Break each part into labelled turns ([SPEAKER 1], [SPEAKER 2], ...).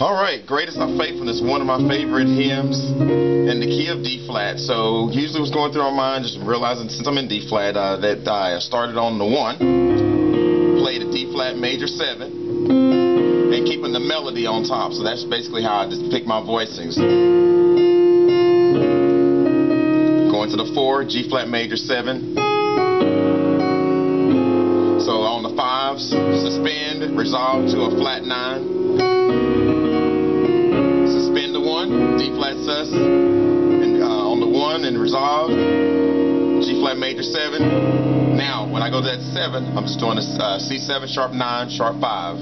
[SPEAKER 1] All right, Great Is Thy Faithfulness, one of my favorite hymns in the key of D flat. So usually what's going through my mind, just realizing since I'm in D flat, uh, that I started on the one, played a D flat major seven, and keeping the melody on top. So that's basically how I just pick my voicings. Going to the four, G flat major seven. So on the fives, suspend, resolve to a flat nine. D flat sus, and uh, on the one and resolve, G flat major seven. Now, when I go to that seven, I'm just doing a uh, C7 sharp nine, sharp five,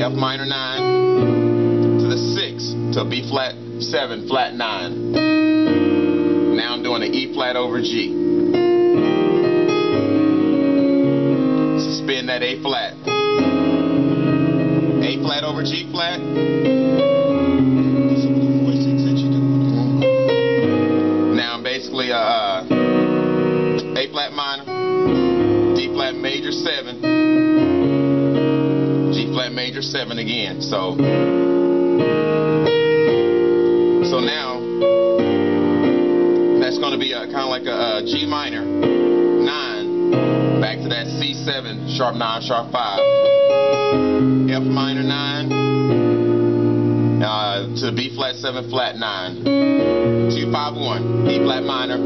[SPEAKER 1] F minor nine to the six to B flat seven, flat nine. Now I'm doing an E flat over G. Suspend that A flat A flat over G flat. Basically uh, uh, A flat minor, D flat major seven, G flat major seven again. So, so now that's going to be kind of like a, a G minor nine, back to that C7 sharp nine sharp five. F minor 9 uh, to B flat 7 flat 9. 251, B flat minor.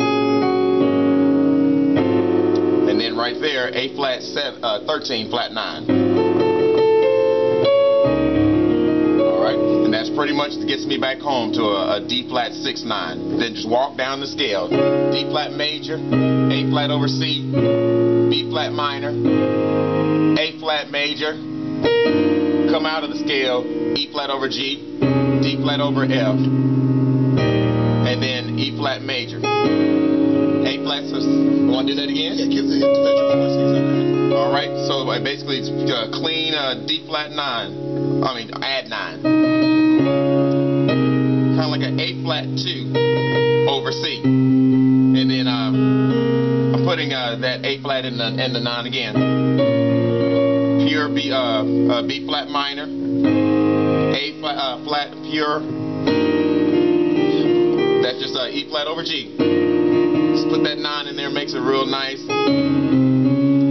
[SPEAKER 1] And then right there, A flat seven, uh, 13 flat 9. Alright, and that's pretty much gets me back home to a, a D flat 6 9. Then just walk down the scale. D flat major, A flat over C, B flat minor, A flat major, come out of the scale, E flat over G, D flat over F, and then E flat major. A flat, so, want to do that again?
[SPEAKER 2] Yeah, give the individual voices
[SPEAKER 1] All right, so basically it's uh, clean uh, D flat 9, I mean add 9. Kind of like an A flat 2 over C. And then um, I'm putting uh, that A flat in the, in the 9 again pure B uh, uh, B flat minor, A flat, uh, flat pure. Just uh, E flat over G. Just put that nine in there, makes it real nice.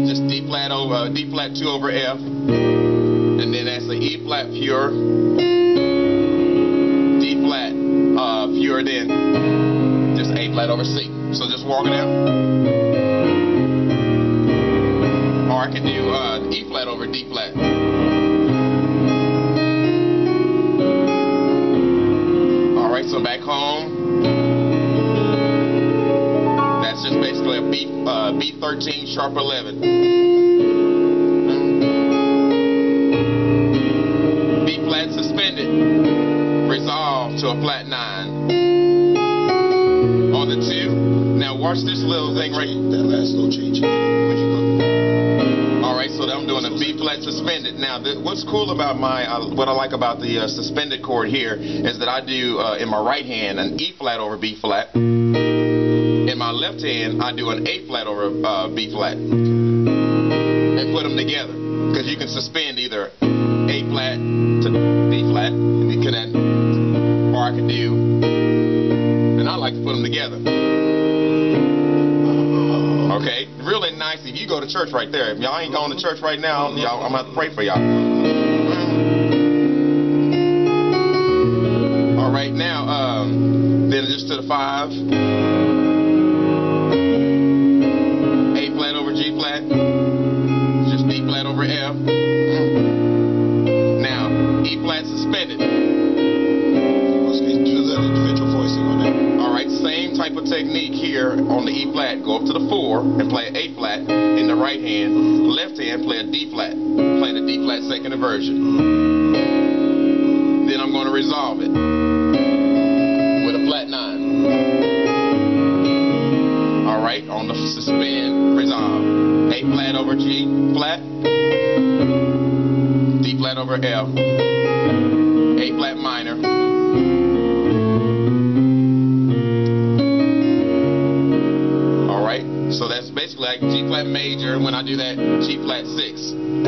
[SPEAKER 1] Just D flat over uh, D flat two over F, and then that's the E flat pure, D flat uh, pure, then just A flat over C. So just walk it out. Or I can do uh, E flat over D flat. All right, so back home, B uh, B13 sharp 11. B flat suspended, resolved to a flat nine. On the two, now watch this little thing right.
[SPEAKER 2] That last little change Alright,
[SPEAKER 1] so I'm doing a B flat suspended. Now, the, what's cool about my, uh, what I like about the uh, suspended chord here is that I do uh, in my right hand an E flat over B flat. Left hand, I do an A flat over uh, B flat, and put them together because you can suspend either A flat to B flat, and you can, or I can do, and I like to put them together. Okay, really nice if you go to church right there. If y'all ain't going to church right now, y'all, I'm to pray for y'all. All right, now, um, then just to the five. Type of technique here on the E flat. Go up to the four and play an A flat in the right hand. Left hand, play a D flat. Playing a D flat second inversion. Then I'm going to resolve it with a flat nine. All right, on the suspend, resolve. A flat over G flat. D flat over F. A flat minor. So that's basically like G flat major when I do that G flat six. And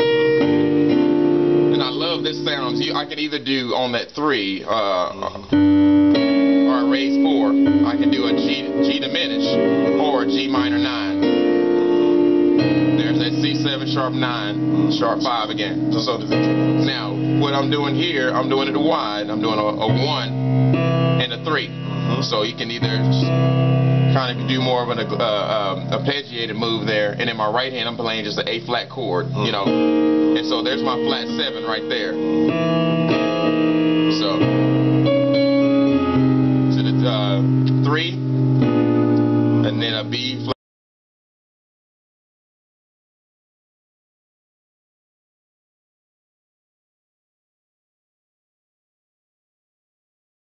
[SPEAKER 1] I love this sound. I can either do on that three uh, or a raised four. I can do a G G diminished or G minor nine. There's that C7 sharp nine, sharp five again. So now what I'm doing here, I'm doing it wide. I'm doing a, a one and a Mm-hmm. So you can either kind of do more of an uh, um, arpeggiated move there, and in my right hand I'm playing just an A flat chord, you know, mm-hmm. and so there's my flat seven right there. So to the uh, three, and then a B flat.